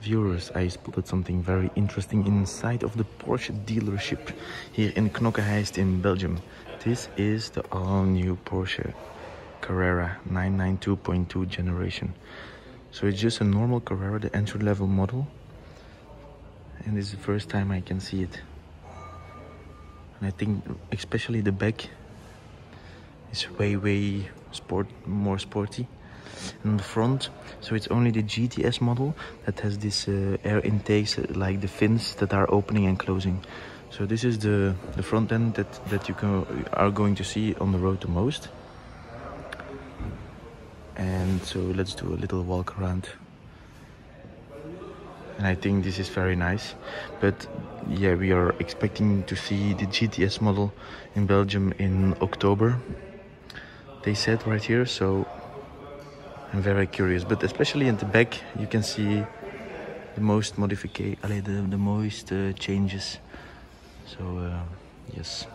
Viewers, I spotted something very interesting inside of the Porsche dealership here in Knokke in Belgium. This is the all-new Porsche Carrera 992.2 generation. So it's just a normal Carrera, the entry-level model. And this is the first time I can see it. And I think especially the back is way, way sport, more sporty in the front. So it's only the GTS model that has this uh, air intakes uh, like the fins that are opening and closing. So this is the the front end that that you can, are going to see on the road the most. And so let's do a little walk around. And I think this is very nice. But yeah we are expecting to see the GTS model in Belgium in October. They said right here so I'm very curious, but especially in the back, you can see the most modification, the, the most uh, changes. So, uh, yes.